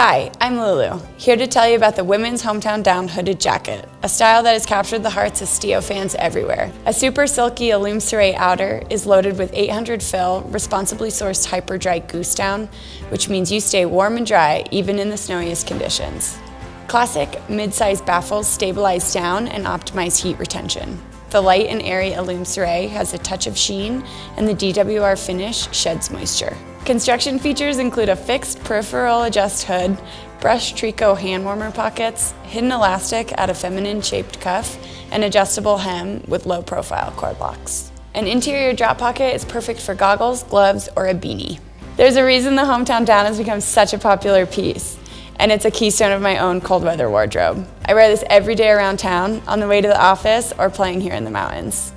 Hi, I'm Lulu, here to tell you about the women's hometown down hooded jacket, a style that has captured the hearts of Stio fans everywhere. A super silky Illume Cire outer is loaded with 800 fill, responsibly sourced HyperDry goose down, which means you stay warm and dry even in the snowiest conditions. Classic mid-size baffles stabilize down and optimize heat retention. The light and airy Illume Cire has a touch of sheen, and the DWR finish sheds moisture. Construction features include a fixed peripheral adjust hood, brushed tricot hand warmer pockets, hidden elastic at a feminine shaped cuff, and adjustable hem with low profile cord locks. An interior drop pocket is perfect for goggles, gloves, or a beanie. There's a reason the hometown down has become such a popular piece and it's a keystone of my own cold weather wardrobe. I wear this every day around town, on the way to the office, or playing here in the mountains.